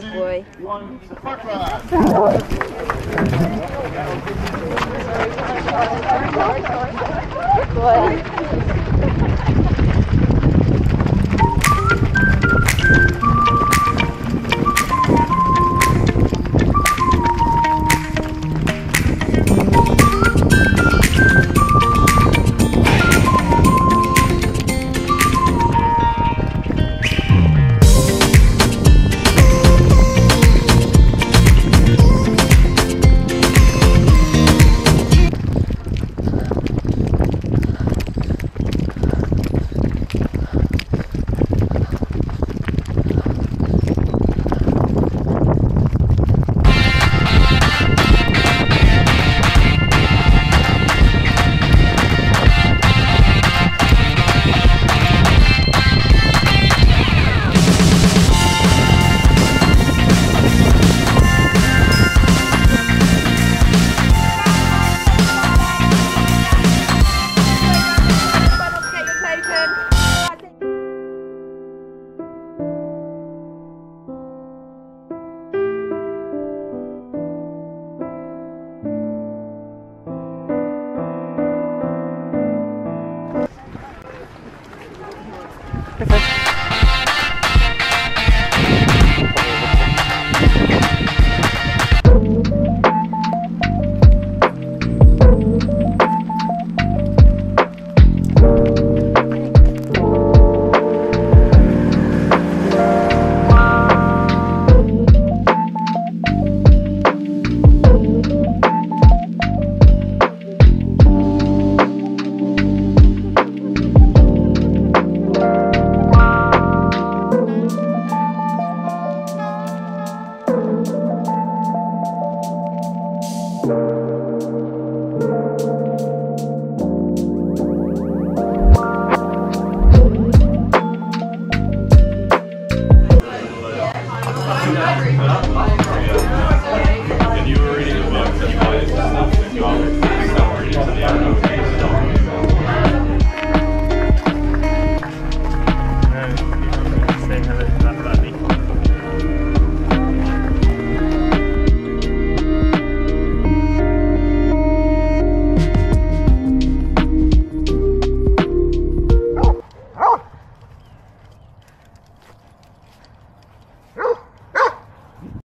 good boy. One, Is